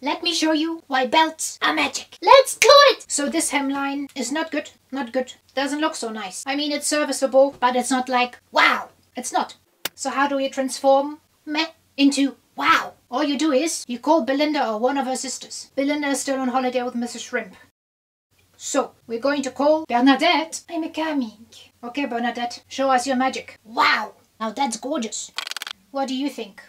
Let me show you why belts are magic. Let's do it! So this hemline is not good. Not good. Doesn't look so nice. I mean, it's serviceable, but it's not like, wow. It's not. So how do we transform meh into wow? All you do is you call Belinda or one of her sisters. Belinda is still on holiday with Mrs. Shrimp. So, we're going to call Bernadette. I'm coming. Okay, Bernadette, show us your magic. Wow! Now that's gorgeous. What do you think?